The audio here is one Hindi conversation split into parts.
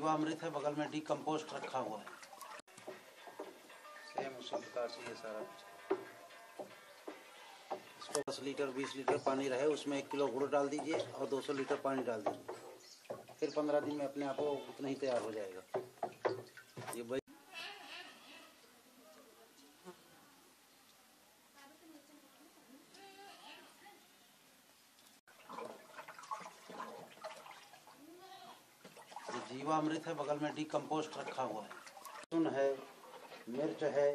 जीवामृत है बगल में डी कम्पोस्ट रखा हुआ है। सेम उसी प्रकार से ये सारा कुछ इसको 10 लीटर 20 लीटर पानी रहे उसमें एक किलो गुड़ डाल दीजिए और 200 लीटर पानी डाल दीजिए। फिर 15 दिन में अपने आप वो उतना ही तैयार हो जाएगा। ये भाई ये जीवामृत है, बगल में डिकम्पोस्ट रखा हुआ है। लहसुन है, मिर्च है।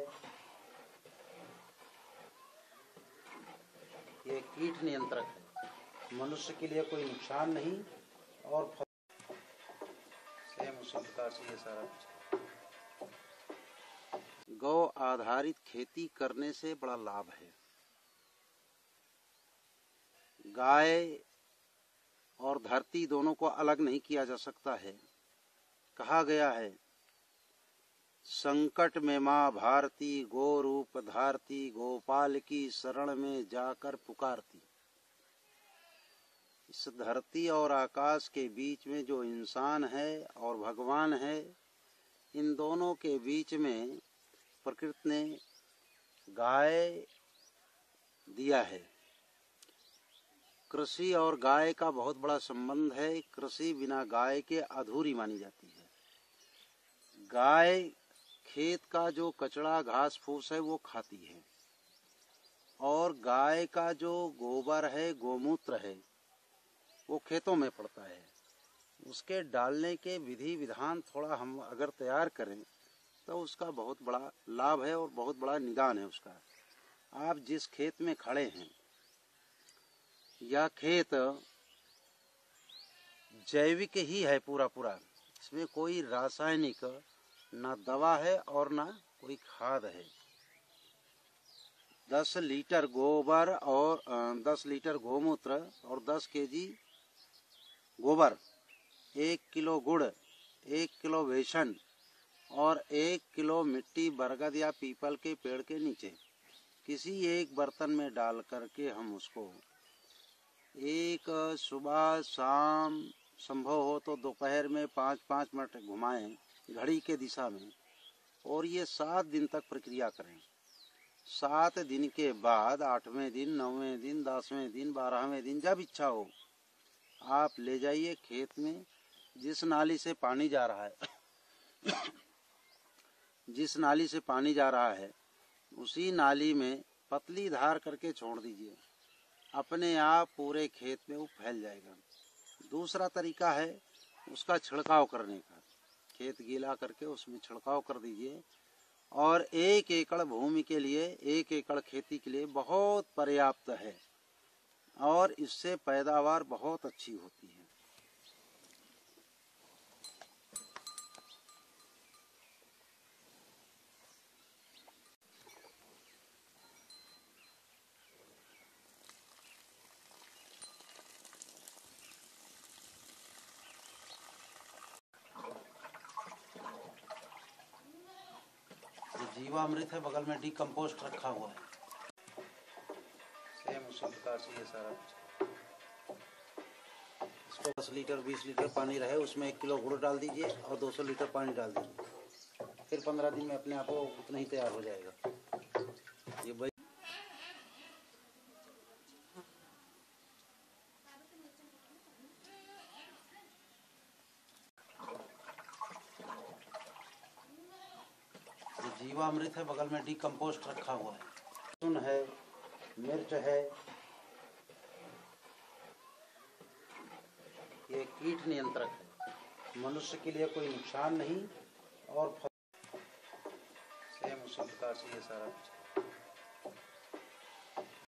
ये कीट नियंत्रक है। मनुष्य के लिए कोई नुकसान नहीं और सेम उसी प्रकार से ये सारा गौ आधारित खेती करने से बड़ा लाभ है। गाय और धरती दोनों को अलग नहीं किया जा सकता है। कहा गया है, संकट में माँ भारती गो रूप धारती, गोपाल की शरण में जाकर पुकारती। इस धरती और आकाश के बीच में जो इंसान है और भगवान है, इन दोनों के बीच में प्रकृति ने गाय दिया है। कृषि और गाय का बहुत बड़ा संबंध है। कृषि बिना गाय के अधूरी मानी जाती है। गाय खेत का जो कचड़ा घास फूस है, वो खाती है। और गाय का जो गोबर है, गोमूत्र है, वो खेतों में पड़ता है। उसके डालने के विधि विधान थोड़ा हम अगर तैयार करें तो उसका बहुत बड़ा लाभ है और बहुत बड़ा निदान है उसका। आप जिस खेत में खड़े हैं यह खेत जैविक ही है पूरा पूरा इसमें कोई रासायनिक ना दवा है और ना कोई खाद है। दस लीटर गोबर और दस लीटर गोमूत्र और दस केजी गोबर, एक किलो गुड़, एक किलो बेसन और एक किलो मिट्टी बरगद या पीपल के पेड़ के नीचे। किसी एक बर्तन में डाल करके हम उसको एक सुबह शाम संभव हो तो दोपहर में पाँच पाँच मिनट घुमाएँ। घड़ी के दिशा में और ये सात दिन तक प्रक्रिया करें। सात दिन के बाद आठवें दिन, नौवें दिन, दसवें दिन, बारहवें दिन, जब इच्छा हो, आप ले जाइए खेत में, जिस नाली से पानी जा रहा है, जिस नाली से पानी जा रहा है, उसी नाली में पतली धार करके छोड़ दीजिए। अपने आप पूरे खेत में वो फैल जाएगा। दूसरा तरीका है उसका छिड़काव करने का। खेत गीला करके उसमें छिड़काव कर दीजिए। और एक एकड़ भूमि के लिए, एक एकड़ खेती के लिए बहुत पर्याप्त है। और इससे पैदावार बहुत अच्छी होती है। जीवामृत है बगल में डीकम्पोस्ट रखा हुआ है। सेम उसी प्रकार से ये सारा कुछ इसको दस लीटर बीस लीटर पानी रहे उसमें एक किलो गुड़ डाल दीजिए और 200 लीटर पानी डाल दीजिए। फिर पंद्रह दिन में अपने आप वो उतना ही तैयार हो जाएगा ये भाई ये जीवामृत है, बगल में डी कम्पोस्ट रखा हुआ है। लहसुन है, मिर्च है, ये कीट नियंत्रक है। मनुष्य के लिए कोई नुकसान नहीं और सेम उसी प्रकार से ये सारा कुछ